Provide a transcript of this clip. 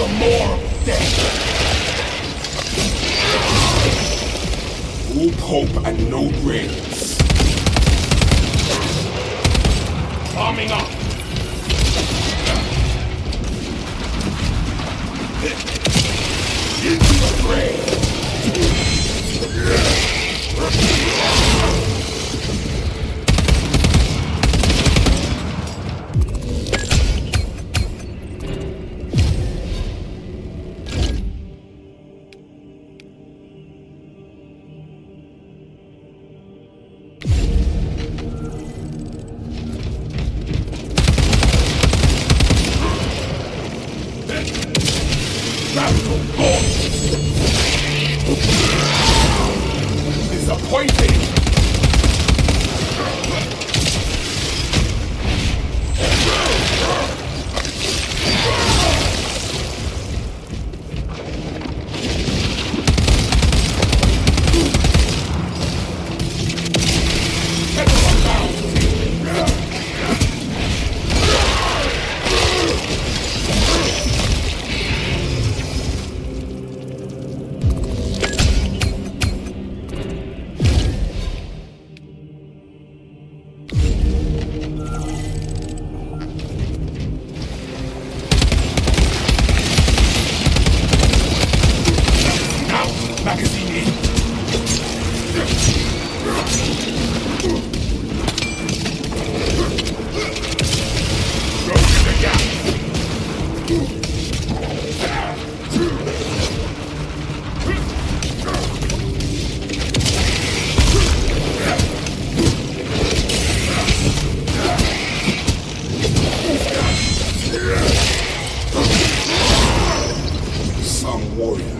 the more of death. All hope and no dreams. Arming up. Into the fray. Disappointing! Warrior.